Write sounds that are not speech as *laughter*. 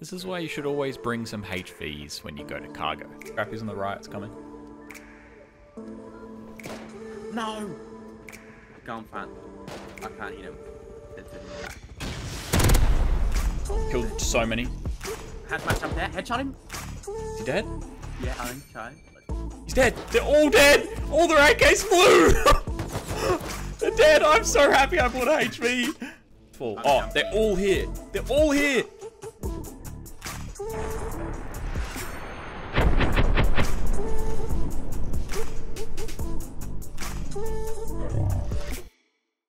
This is why you should always bring some HVs when you go to cargo. Scrappy's on the right, it's coming. No! Go on, fan. I can't hit him. Killed so many. Had match up there. Headshot him. Is he dead? Yeah, Owen, try. He's dead. They're all dead. All their AKs flew. *laughs* they're dead. I'm so happy I bought a HV. Full. Oh, they're all here. They're all here. Wow.